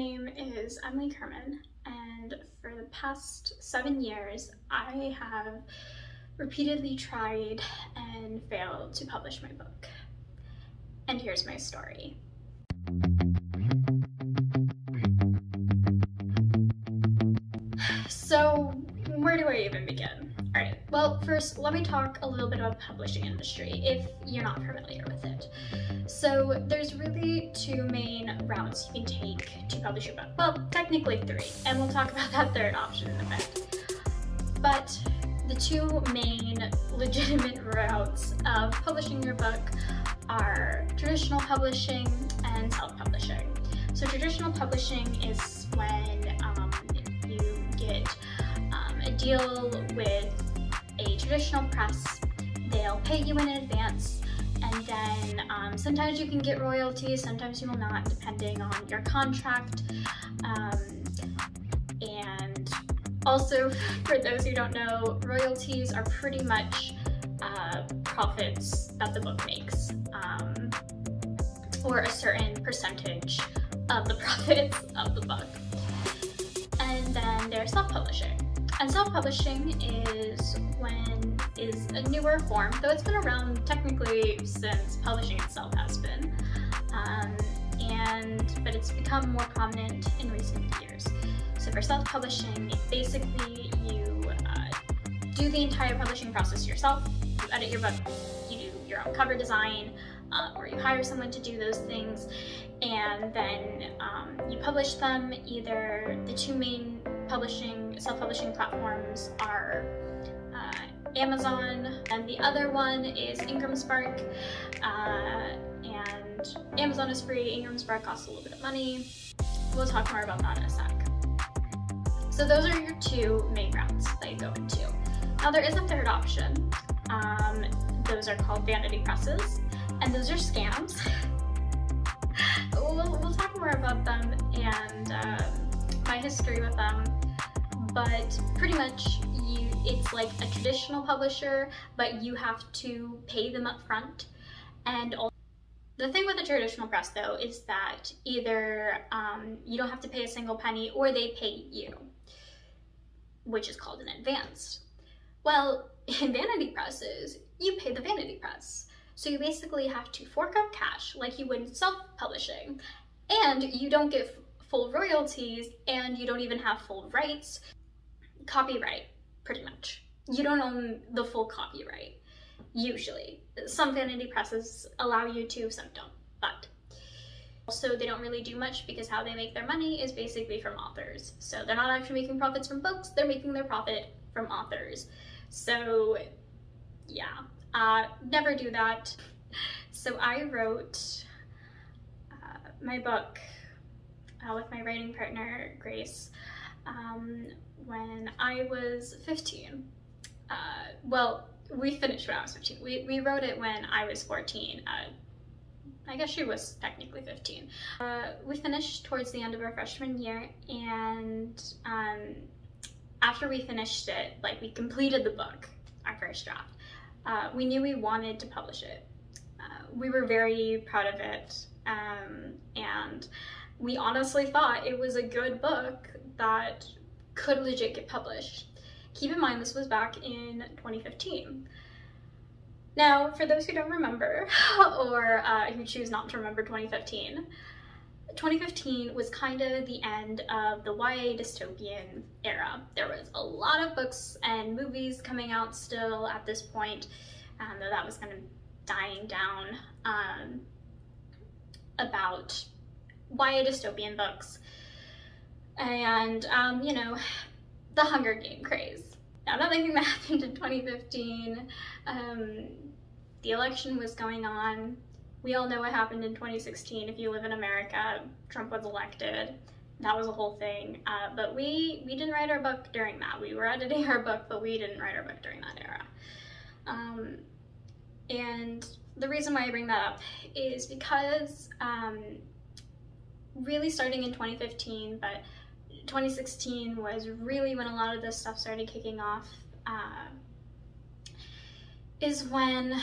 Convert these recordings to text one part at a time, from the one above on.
name is Emily Kerman, and for the past seven years, I have repeatedly tried and failed to publish my book. And here's my story. So, where do I even begin? Well, first, let me talk a little bit about publishing industry if you're not familiar with it. So, there's really two main routes you can take to publish your book. Well, technically three, and we'll talk about that third option in a bit. But the two main legitimate routes of publishing your book are traditional publishing and self-publishing. So traditional publishing is when um, you get um, a deal with a traditional press. They'll pay you in advance and then um, sometimes you can get royalties, sometimes you will not, depending on your contract. Um, and also, for those who don't know, royalties are pretty much uh, profits that the book makes, um, or a certain percentage of the profits of the book. And then there's self-publishing. And self-publishing is when is a newer form, though it's been around technically since publishing itself has been. Um, and but it's become more prominent in recent years. So for self-publishing, basically you uh, do the entire publishing process yourself. You edit your book, you do your own cover design, uh, or you hire someone to do those things, and then um, you publish them. Either the two main publishing, self-publishing platforms are uh, Amazon, and the other one is Ingram Spark. Uh, and Amazon is free, Ingram Spark costs a little bit of money. We'll talk more about that in a sec. So those are your two main routes that you go into. Now there is a third option. Um, those are called vanity presses, and those are scams. we'll, we'll, talk more about them and uh, my history with them but pretty much you it's like a traditional publisher but you have to pay them up front and also the thing with a traditional press though is that either um, you don't have to pay a single penny or they pay you which is called an advance. Well in vanity presses you pay the vanity press. So you basically have to fork out cash like you would in self-publishing. And you don't get full royalties and you don't even have full rights copyright, pretty much. You don't own the full copyright, usually. Some vanity presses allow you to, some don't, but. Also, they don't really do much because how they make their money is basically from authors. So they're not actually making profits from books, they're making their profit from authors. So yeah, uh, never do that. So I wrote uh, my book uh, with my writing partner, Grace, um, when I was 15. Uh, well, we finished when I was 15. We, we wrote it when I was 14. Uh, I guess she was technically 15. Uh, we finished towards the end of our freshman year and um, after we finished it, like we completed the book, our first draft, uh, we knew we wanted to publish it. Uh, we were very proud of it um, and we honestly thought it was a good book that could legit get published. Keep in mind this was back in 2015. Now, for those who don't remember, or uh, who choose not to remember 2015, 2015 was kind of the end of the YA dystopian era. There was a lot of books and movies coming out still at this point, um, though that was kind of dying down um, about YA dystopian books and um, you know, the Hunger Game craze. Now, another thing that happened in 2015, um, the election was going on. We all know what happened in 2016. If you live in America, Trump was elected. That was a whole thing. Uh, but we we didn't write our book during that. We were editing our book, but we didn't write our book during that era. Um, and the reason why I bring that up is because um, really starting in 2015, but 2016 was really when a lot of this stuff started kicking off, uh, is when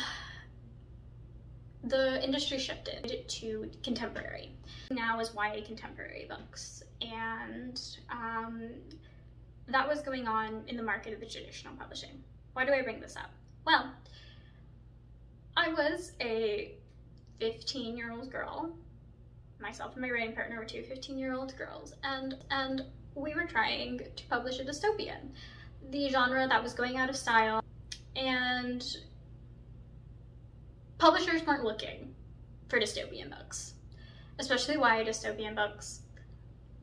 the industry shifted to contemporary. Now is YA contemporary books, and um, that was going on in the market of the traditional publishing. Why do I bring this up? Well, I was a 15 year old girl. Myself and my writing partner were two 15 year old girls, and and we were trying to publish a dystopian, the genre that was going out of style, and publishers weren't looking for dystopian books, especially YA dystopian books,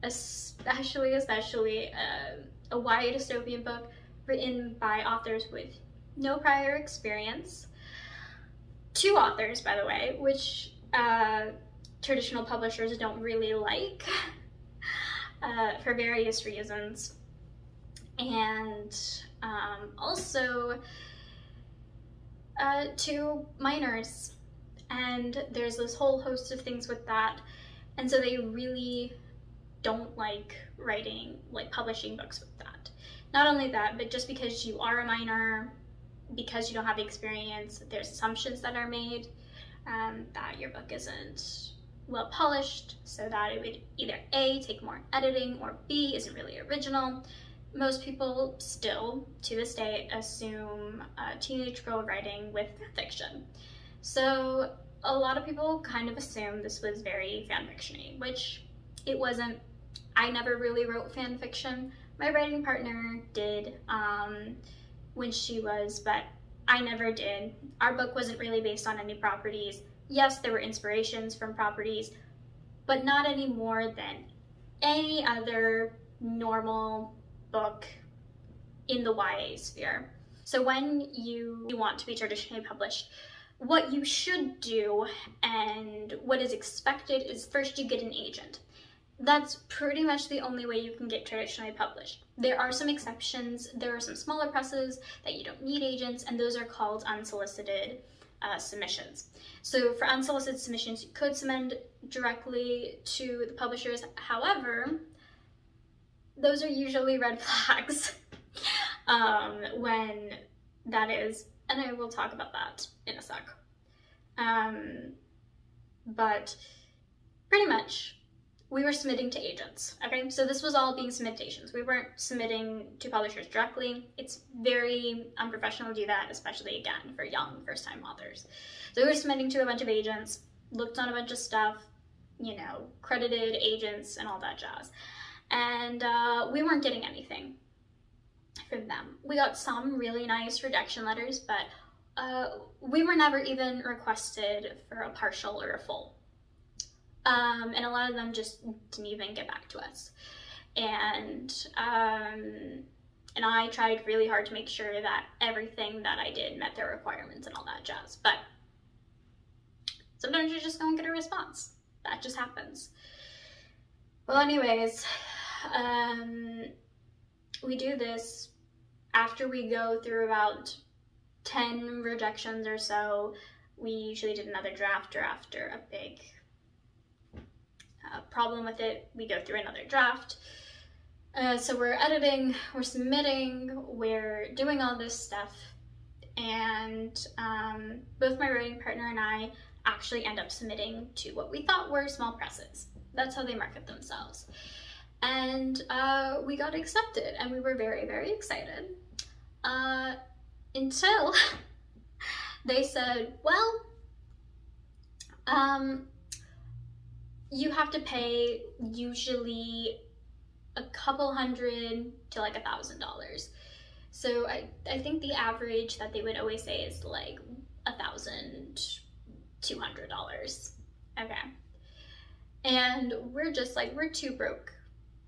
especially especially uh, a YA dystopian book written by authors with no prior experience. Two authors, by the way, which uh, traditional publishers don't really like uh, for various reasons. And um, also uh, two minors. And there's this whole host of things with that. And so they really don't like writing, like publishing books with that. Not only that, but just because you are a minor, because you don't have the experience, there's assumptions that are made um, that your book isn't well polished, so that it would either A, take more editing, or B, isn't really original. Most people still, to this day, assume a teenage girl writing with fiction. So a lot of people kind of assume this was very fanfiction which it wasn't. I never really wrote fan fiction. My writing partner did um, when she was, but I never did. Our book wasn't really based on any properties. Yes, there were inspirations from properties, but not any more than any other normal book in the YA sphere. So when you want to be traditionally published, what you should do and what is expected is first you get an agent that's pretty much the only way you can get traditionally published. There are some exceptions. There are some smaller presses that you don't need agents, and those are called unsolicited uh, submissions. So for unsolicited submissions, you could submit directly to the publishers. However, those are usually red flags um, when that is, and I will talk about that in a sec. Um, but pretty much we were submitting to agents. Okay, so this was all being submitations. We weren't submitting to publishers directly. It's very unprofessional to do that, especially again for young first time authors. So we were submitting to a bunch of agents, looked on a bunch of stuff, you know, credited agents and all that jazz. And uh, we weren't getting anything from them. We got some really nice rejection letters, but uh, we were never even requested for a partial or a full um, and a lot of them just didn't even get back to us. And um, and I tried really hard to make sure that everything that I did met their requirements and all that jazz. But sometimes you just don't get a response. That just happens. Well, anyways, um, we do this after we go through about 10 rejections or so. We usually did another draft or after a big a problem with it, we go through another draft. Uh, so we're editing, we're submitting, we're doing all this stuff, and um, both my writing partner and I actually end up submitting to what we thought were small presses. That's how they market themselves. And uh, we got accepted, and we were very, very excited. Uh, until they said, well, um, you have to pay usually a couple hundred to like a thousand dollars. So I, I think the average that they would always say is like a thousand two hundred dollars. Okay. And we're just like, we're two broke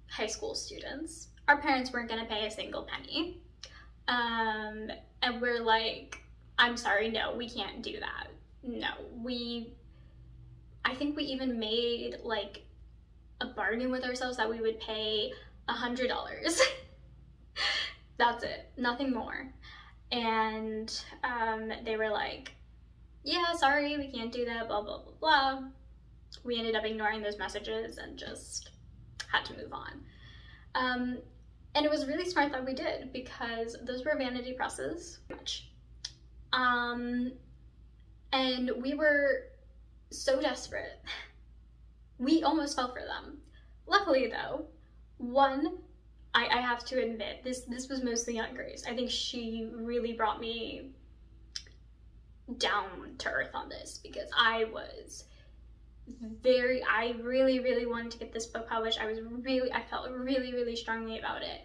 high school students. Our parents weren't gonna pay a single penny. Um, and we're like, I'm sorry, no, we can't do that. No, we I think we even made like a bargain with ourselves that we would pay a hundred dollars. That's it, nothing more. And um, they were like, yeah, sorry, we can't do that, blah, blah, blah, blah. We ended up ignoring those messages and just had to move on. Um, and it was really smart that we did because those were vanity presses. Um, and we were so desperate. We almost fell for them. Luckily, though, one, I, I have to admit, this this was mostly on Grace. I think she really brought me down to earth on this because I was very I really really wanted to get this book published. I was really I felt really really strongly about it.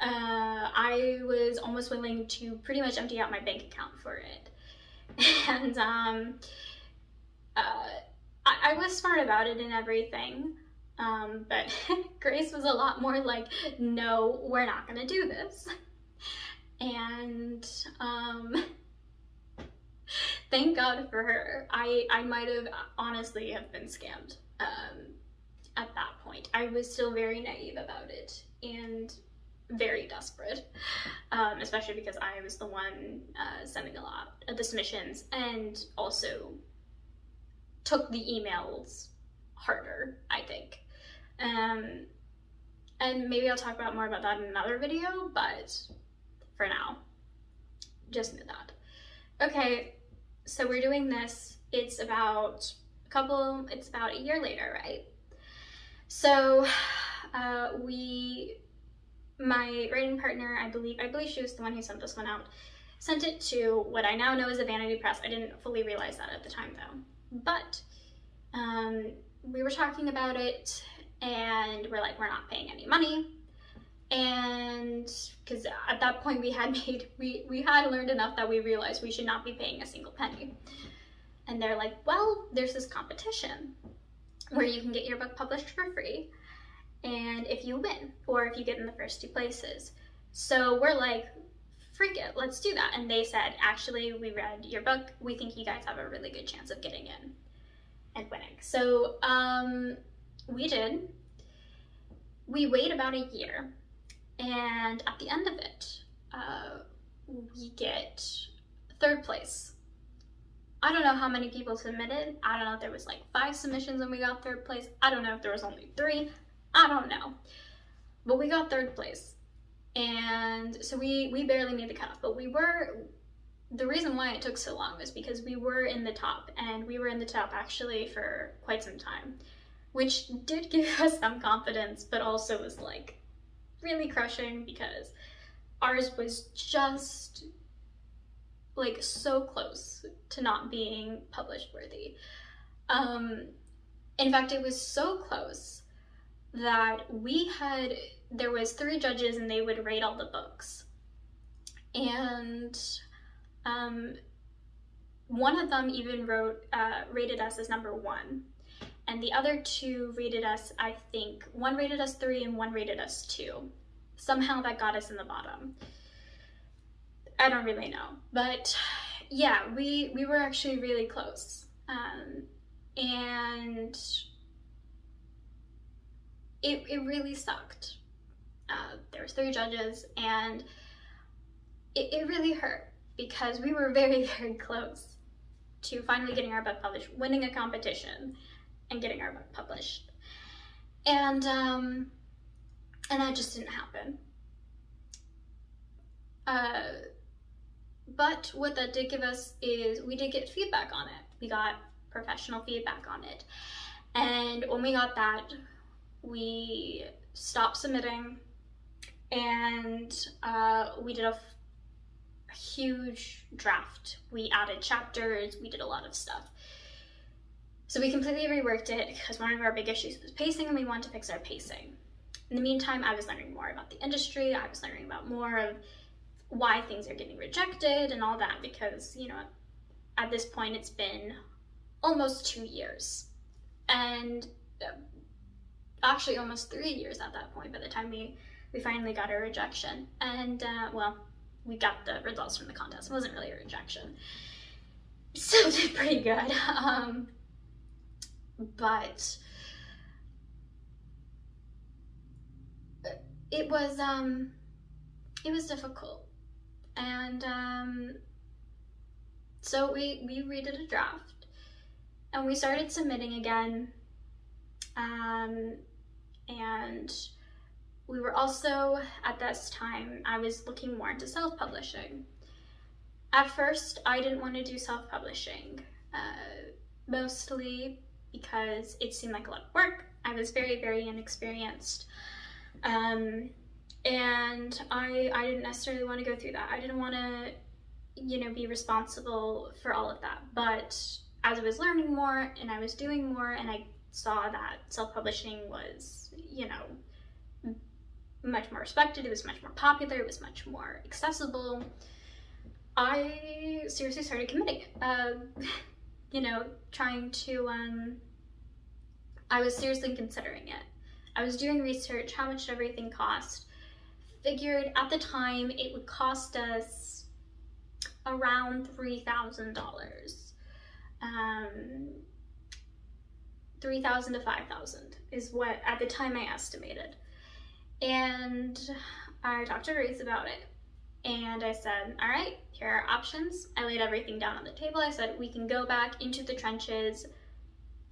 Uh, I was almost willing to pretty much empty out my bank account for it, and um, uh, I, I was smart about it and everything. Um, but Grace was a lot more like, no, we're not gonna do this. And um, thank God for her. I, I might have honestly have been scammed um, at that point. I was still very naive about it and very desperate, um, especially because I was the one uh, sending a lot of the submissions and also took the emails harder, I think. Um, and maybe I'll talk about more about that in another video, but for now, just know that. Okay, so we're doing this. It's about a couple, it's about a year later, right? So uh, we, my writing partner, I believe, I believe she was the one who sent this one out, sent it to what I now know is a vanity press. I didn't fully realize that at the time though. But um, we were talking about it and we're like, we're not paying any money. And because at that point we had made, we, we had learned enough that we realized we should not be paying a single penny. And they're like, well, there's this competition where you can get your book published for free. And if you win, or if you get in the first two places. So we're like, freak it, let's do that. And they said, actually, we read your book. We think you guys have a really good chance of getting in and winning. So um, we did. We wait about a year, and at the end of it, uh, we get third place. I don't know how many people submitted. I don't know if there was like five submissions and we got third place. I don't know if there was only three. I don't know. But we got third place. And so we, we barely made the cutoff, but we were, the reason why it took so long was because we were in the top and we were in the top actually for quite some time which did give us some confidence, but also was like really crushing because ours was just like so close to not being published worthy. Um, in fact, it was so close that we had, there was three judges and they would rate all the books. And um, one of them even wrote, uh, rated us as number one and the other two rated us, I think, one rated us three and one rated us two. Somehow that got us in the bottom. I don't really know, but yeah, we we were actually really close, um, and it it really sucked. Uh, there was three judges, and it, it really hurt because we were very very close to finally getting our book published, winning a competition, and getting our book published. And um, and that just didn't happen. Uh, but what that did give us is we did get feedback on it. We got professional feedback on it. And when we got that, we stopped submitting and uh, we did a, huge draft. We added chapters, we did a lot of stuff. So we completely reworked it because one of our big issues was pacing and we wanted to fix our pacing. In the meantime, I was learning more about the industry. I was learning about more of why things are getting rejected and all that because, you know, at this point it's been almost two years. And uh, actually almost three years at that point by the time we, we finally got a rejection. And, uh, well, we got the results from the contest. It wasn't really a rejection. Still did pretty good. Um, but it was um it was difficult and um so we we redid a draft and we started submitting again um and we were also at this time i was looking more into self-publishing at first i didn't want to do self-publishing uh, mostly because it seemed like a lot of work. I was very, very inexperienced. Um, and I, I didn't necessarily want to go through that. I didn't want to, you know, be responsible for all of that. But as I was learning more and I was doing more and I saw that self-publishing was, you know, much more respected, it was much more popular, it was much more accessible, I seriously started committing. Uh, you know, trying to, um, I was seriously considering it. I was doing research, how much did everything cost? Figured at the time it would cost us around $3,000. Um, 3000 to 5000 is what at the time I estimated. And I talked to Ruth about it and I said, all right, here are options. I laid everything down on the table. I said, we can go back into the trenches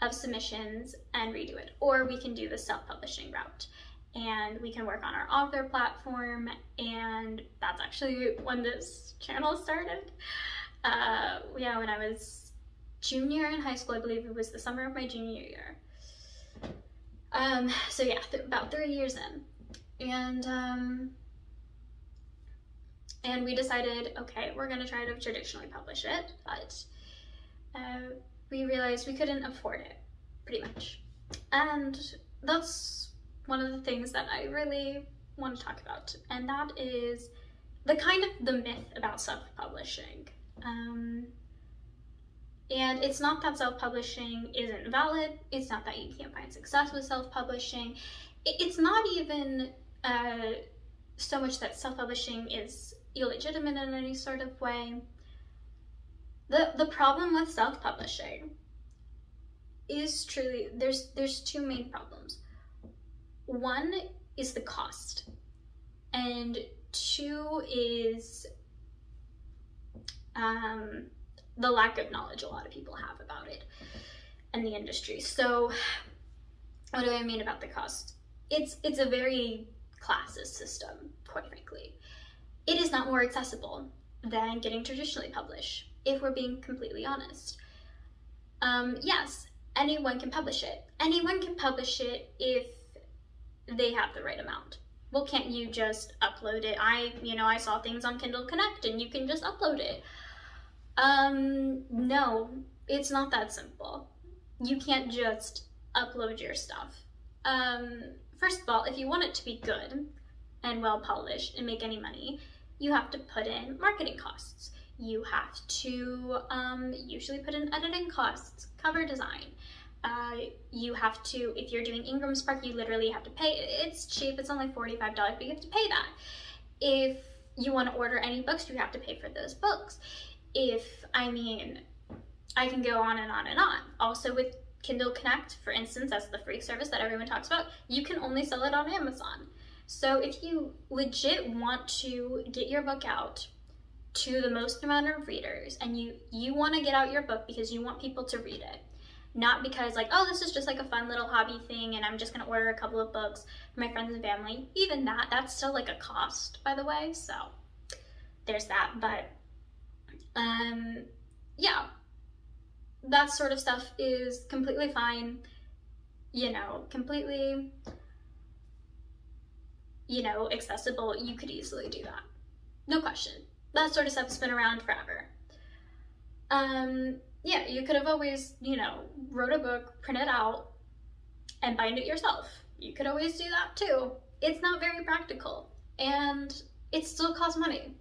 of submissions and redo it, or we can do the self-publishing route and we can work on our author platform. And that's actually when this channel started. Uh, yeah, when I was junior in high school, I believe it was the summer of my junior year. Um, so yeah, th about three years in. And um, and we decided, okay, we're gonna try to traditionally publish it, but uh, we realized we couldn't afford it, pretty much. And that's one of the things that I really want to talk about, and that is the kind of the myth about self-publishing. Um, and it's not that self-publishing isn't valid, it's not that you can't find success with self-publishing, it's not even uh, so much that self-publishing is illegitimate in any sort of way. The, the problem with self-publishing is truly, there's, there's two main problems. One is the cost, and two is um, the lack of knowledge a lot of people have about it and the industry. So what do I mean about the cost? It's, it's a very classist system, quite frankly it is not more accessible than getting traditionally published, if we're being completely honest. Um, yes, anyone can publish it. Anyone can publish it if they have the right amount. Well, can't you just upload it? I, you know, I saw things on Kindle Connect and you can just upload it. Um, no, it's not that simple. You can't just upload your stuff. Um, first of all, if you want it to be good and well polished and make any money, you have to put in marketing costs. You have to um, usually put in editing costs, cover design. Uh, you have to, if you're doing Ingram Spark, you literally have to pay. It's cheap, it's only $45, but you have to pay that. If you want to order any books, you have to pay for those books. If, I mean, I can go on and on and on. Also with Kindle Connect, for instance, that's the free service that everyone talks about, you can only sell it on Amazon. So if you legit want to get your book out to the most amount of readers and you, you want to get out your book because you want people to read it, not because like, oh, this is just like a fun little hobby thing and I'm just going to order a couple of books for my friends and family. Even that, that's still like a cost, by the way. So there's that. But um, yeah, that sort of stuff is completely fine, you know, completely you know, accessible, you could easily do that. No question. That sort of stuff's been around forever. Um, yeah, you could have always, you know, wrote a book, print it out, and bind it yourself. You could always do that too. It's not very practical, and it still costs money.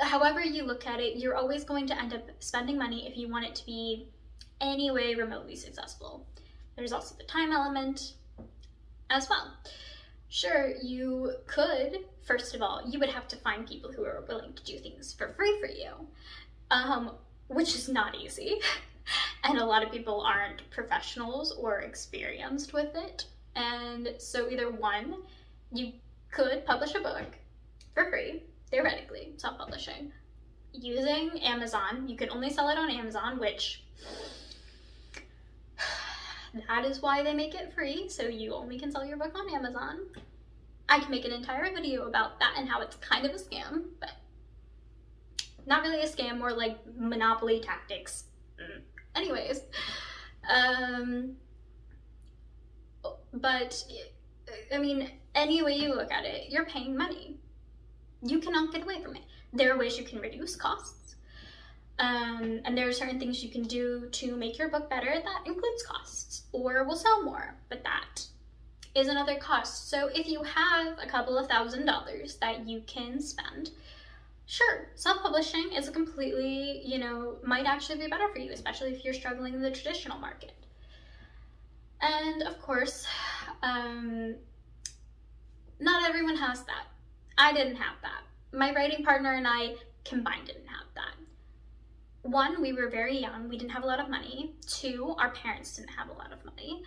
However you look at it, you're always going to end up spending money if you want it to be any way remotely successful. There's also the time element as well. Sure, you could, first of all, you would have to find people who are willing to do things for free for you, um, which is not easy. and a lot of people aren't professionals or experienced with it. And so either one, you could publish a book for free, theoretically, self-publishing, using Amazon. You can only sell it on Amazon, which that is why they make it free, so you only can sell your book on Amazon. I can make an entire video about that and how it's kind of a scam, but not really a scam, more like monopoly tactics. Mm. Anyways, um, but I mean, any way you look at it, you're paying money. You cannot get away from it. There are ways you can reduce costs. Um, and there are certain things you can do to make your book better that includes costs or will sell more, but that is another cost. So if you have a couple of thousand dollars that you can spend, sure, self-publishing is a completely, you know, might actually be better for you, especially if you're struggling in the traditional market. And of course, um, not everyone has that. I didn't have that. My writing partner and I combined didn't have that. One, we were very young, we didn't have a lot of money. Two, our parents didn't have a lot of money.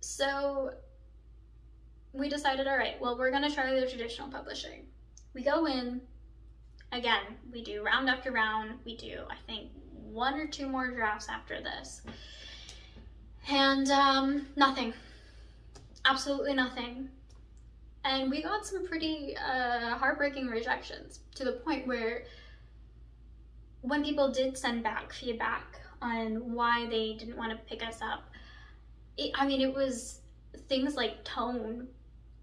So we decided, all right, well, we're gonna try the traditional publishing. We go in, again, we do round after round. We do, I think, one or two more drafts after this. And um, nothing, absolutely nothing. And we got some pretty uh, heartbreaking rejections to the point where when people did send back feedback on why they didn't want to pick us up, it, I mean, it was things like tone,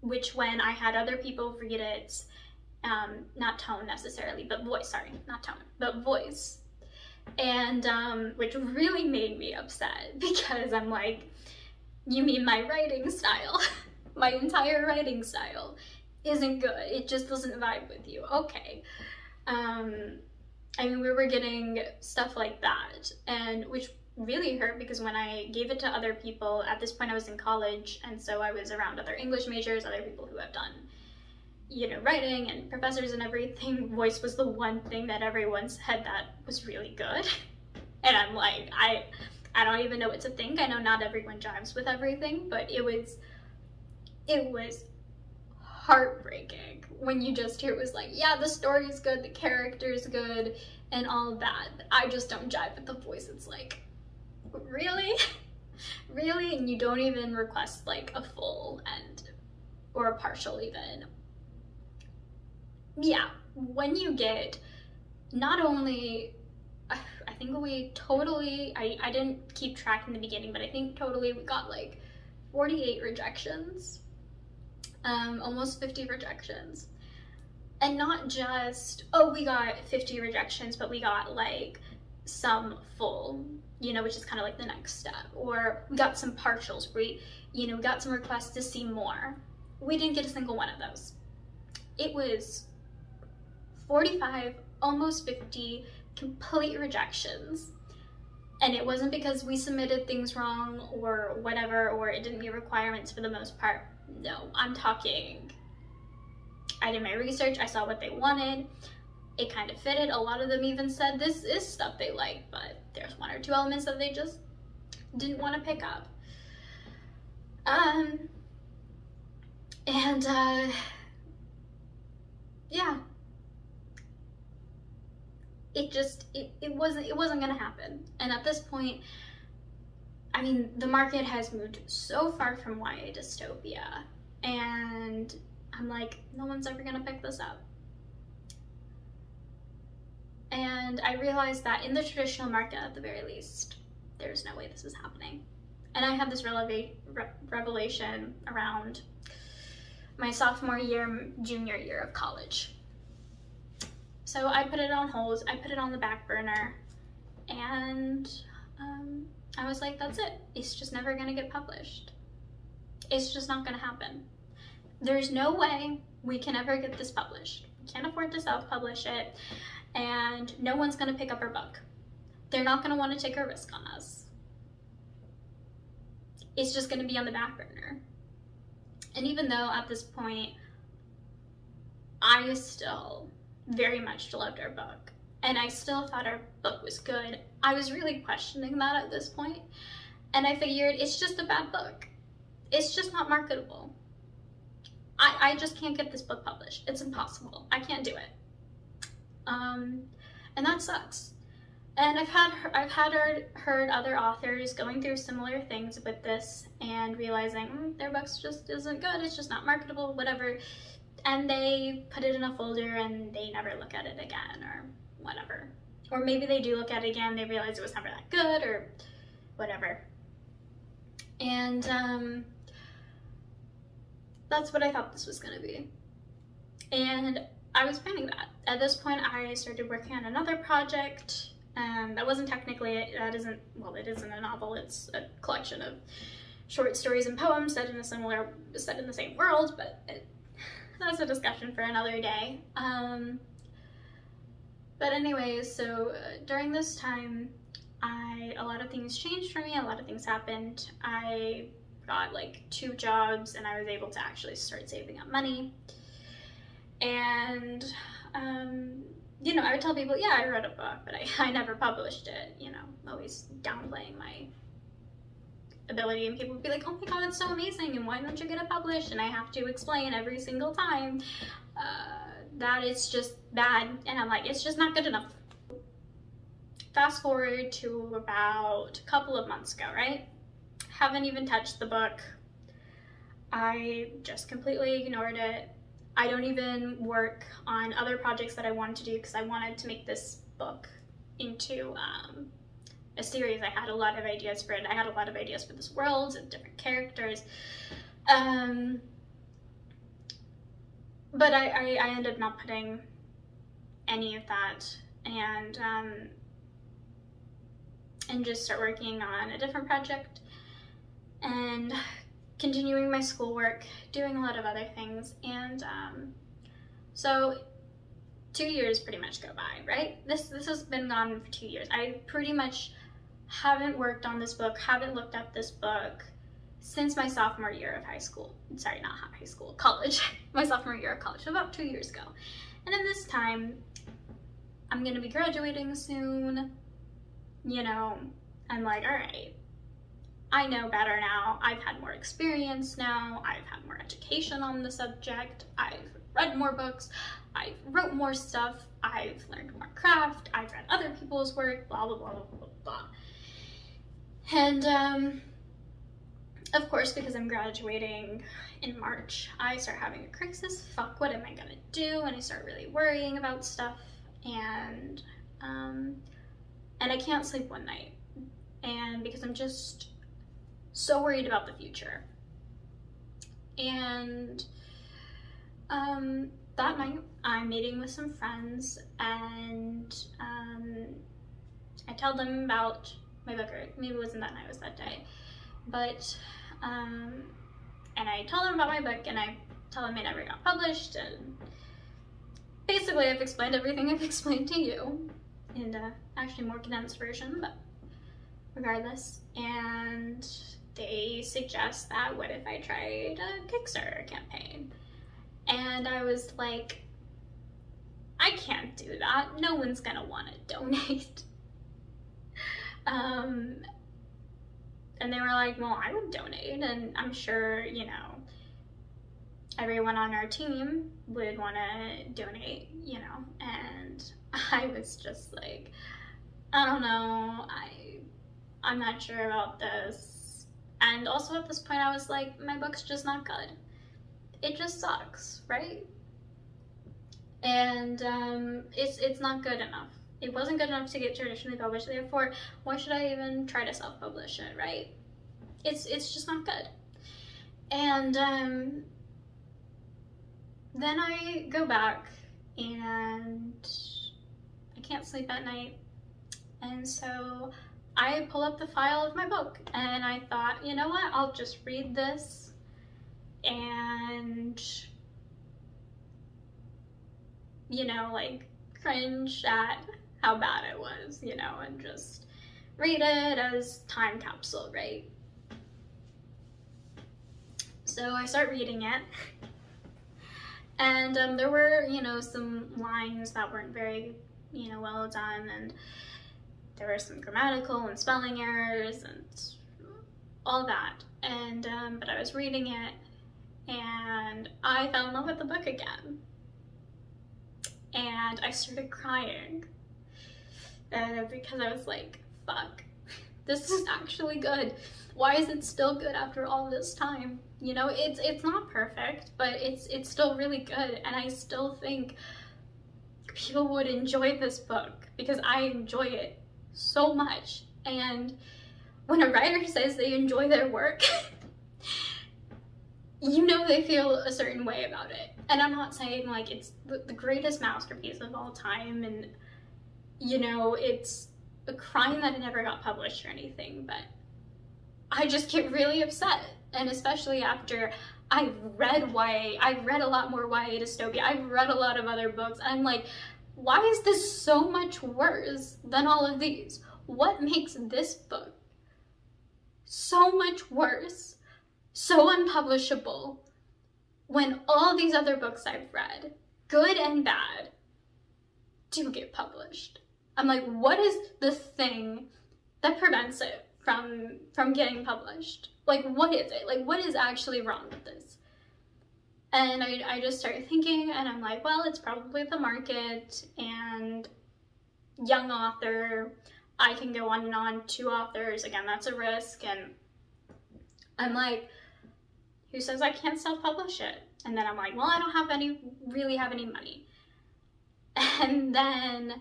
which when I had other people read it, um, not tone necessarily, but voice, sorry, not tone, but voice. And um, which really made me upset because I'm like, you mean my writing style? my entire writing style isn't good. It just doesn't vibe with you. Okay. Um, I mean, we were getting stuff like that, and which really hurt because when I gave it to other people, at this point I was in college, and so I was around other English majors, other people who have done, you know, writing and professors and everything. Voice was the one thing that everyone said that was really good. And I'm like, I, I don't even know what to think. I know not everyone jives with everything, but it was, it was heartbreaking when you just hear it was like, yeah, the story's good, the character's good, and all that. I just don't jive with the voice. It's like, really? really? And you don't even request like a full end or a partial even. Yeah, when you get not only I think we totally I, I didn't keep track in the beginning, but I think totally we got like 48 rejections. Um, almost 50 rejections. And not just, oh, we got 50 rejections, but we got like some full you know, which is kind of like the next step. Or we got some partials, we, you know, we got some requests to see more. We didn't get a single one of those. It was 45, almost 50 complete rejections. And it wasn't because we submitted things wrong or whatever, or it didn't meet requirements for the most part. No, I'm talking. I did my research, I saw what they wanted, it kind of fitted. A lot of them even said this is stuff they like, but there's one or two elements that they just didn't want to pick up. Um, and uh, yeah, it just it, it wasn't it wasn't gonna happen. And at this point, I mean, the market has moved so far from YA dystopia, and I'm like, no one's ever gonna pick this up. And I realized that in the traditional market, at the very least, there's no way this is happening. And I had this re revelation around my sophomore year, junior year of college. So I put it on hold, I put it on the back burner, and I was like, that's it. It's just never gonna get published. It's just not gonna happen. There's no way we can ever get this published. We can't afford to self-publish it and no one's gonna pick up our book. They're not gonna wanna take a risk on us. It's just gonna be on the back burner. And even though at this point, I still very much loved our book and I still thought our book was good, I was really questioning that at this point. And I figured it's just a bad book. It's just not marketable. I, I just can't get this book published. It's impossible. I can't do it. Um, and that sucks. And I've had I've had heard, heard other authors going through similar things with this and realizing mm, their books just isn't good. It's just not marketable, whatever. And they put it in a folder and they never look at it again or whatever. or maybe they do look at it again, they realize it was never that good or whatever. And um, that's what I thought this was gonna be. And I was planning that. At this point, I started working on another project. Um, that wasn't technically, that isn't, well, it isn't a novel, it's a collection of short stories and poems set in a similar, set in the same world, but it, that's a discussion for another day. Um, but anyways, so uh, during this time, I a lot of things changed for me. A lot of things happened. I got like two jobs, and I was able to actually start saving up money. And um, you know, I would tell people, yeah, I wrote a book, but I, I never published it. You know, always downplaying my ability and people would be like, oh my god, it's so amazing and why don't you get it published? And I have to explain every single time uh, that it's just bad. And I'm like, it's just not good enough. Fast forward to about a couple of months ago, right? Haven't even touched the book. I just completely ignored it. I don't even work on other projects that I wanted to do because I wanted to make this book into um, a series. I had a lot of ideas for it. I had a lot of ideas for this world and different characters. Um, but I, I, I, ended up not putting any of that and um, and just start working on a different project and continuing my schoolwork, doing a lot of other things. And um, so two years pretty much go by, right? This this has been gone for two years. I pretty much haven't worked on this book, haven't looked at this book since my sophomore year of high school. Sorry, not high school, college. my sophomore year of college, about two years ago. And in this time, I'm gonna be graduating soon. You know, I'm like, all right, I know better now. I've had more experience now. I've had more education on the subject. I've read more books. I've wrote more stuff. I've learned more craft. I've read other people's work, blah, blah, blah, blah, blah, blah. And um, of course, because I'm graduating in March, I start having a crisis. Fuck, what am I gonna do? And I start really worrying about stuff. And um, and I can't sleep one night. And because I'm just so worried about the future. And um, that night, I'm meeting with some friends, and um, I tell them about my book, or maybe it wasn't that night, it was that day. But, um, and I tell them about my book, and I tell them it never got published, and basically I've explained everything I've explained to you in a actually more condensed version, but regardless. And they suggest that what if I tried a Kickstarter campaign? And I was like, I can't do that. No one's gonna wanna donate. um, and they were like, well, I would donate. And I'm sure, you know, everyone on our team would wanna donate, you know. And I was just like, I don't know. I, I'm not sure about this and also at this point, I was like, my book's just not good. It just sucks, right? And um, it's it's not good enough. It wasn't good enough to get traditionally published. Therefore, why should I even try to self-publish it, right? It's it's just not good. And um, then I go back and I can't sleep at night. And so I pull up the file of my book and I thought, you know what, I'll just read this and, you know, like cringe at how bad it was, you know, and just read it as time capsule, right? So I start reading it and um, there were, you know, some lines that weren't very, you know, well done and there were some grammatical and spelling errors and all that. And, um, but I was reading it and I fell in love with the book again. And I started crying uh, because I was like, fuck, this is actually good. Why is it still good after all this time? You know, it's it's not perfect, but it's it's still really good. And I still think people would enjoy this book because I enjoy it so much. And when a writer says they enjoy their work, you know they feel a certain way about it. And I'm not saying like it's the greatest masterpiece of all time and you know, it's a crime that it never got published or anything, but I just get really upset. And especially after I read YA, I read a lot more YA dystopia, I've read a lot of other books. I'm like, why is this so much worse than all of these? What makes this book so much worse, so unpublishable, when all these other books I've read, good and bad, do get published? I'm like, what is the thing that prevents it from from getting published? Like, what is it? Like, what is actually wrong with this? And I, I just started thinking, and I'm like, well, it's probably the market and young author. I can go on and on, two authors, again, that's a risk. And I'm like, who says I can't self-publish it? And then I'm like, well, I don't have any, really have any money. And then,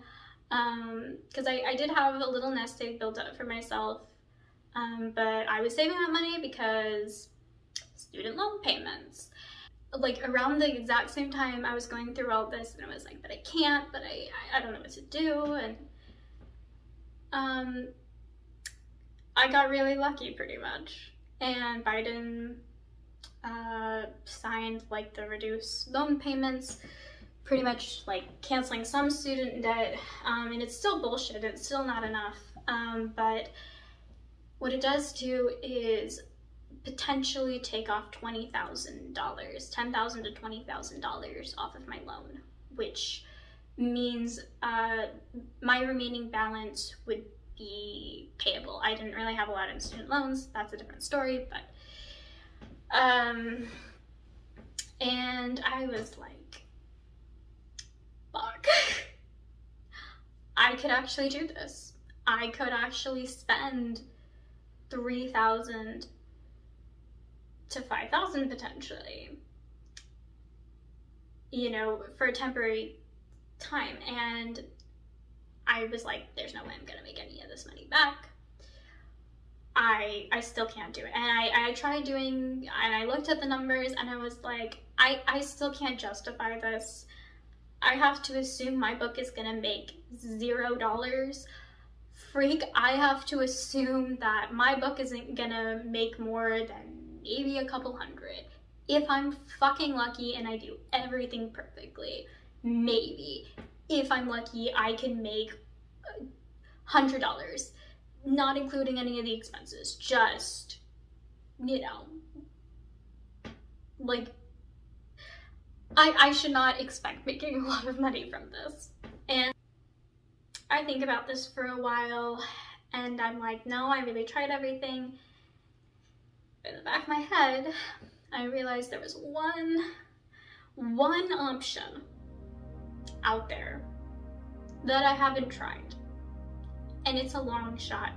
um, cause I, I did have a little nest egg built up for myself. Um, but I was saving that money because student loan payments like around the exact same time I was going through all this and I was like, but I can't, but I, I don't know what to do. And um, I got really lucky pretty much. And Biden uh, signed like the reduced loan payments, pretty much like canceling some student debt. Um, and it's still bullshit, it's still not enough. Um, but what it does do is potentially take off $20,000, 10,000 to $20,000 off of my loan, which means uh, my remaining balance would be payable. I didn't really have a lot of student loans. That's a different story, but, um, and I was like, fuck, I could actually do this. I could actually spend 3000 to 5,000 potentially, you know, for a temporary time. And I was like, there's no way I'm gonna make any of this money back. I I still can't do it. And I, I tried doing, and I looked at the numbers and I was like, I, I still can't justify this. I have to assume my book is gonna make zero dollars. Freak, I have to assume that my book isn't gonna make more than maybe a couple hundred. If I'm fucking lucky and I do everything perfectly, maybe. If I'm lucky, I can make $100, not including any of the expenses, just, you know, like, I, I should not expect making a lot of money from this. And I think about this for a while and I'm like, no, I really tried everything in the back of my head, I realized there was one, one option out there that I haven't tried. And it's a long shot.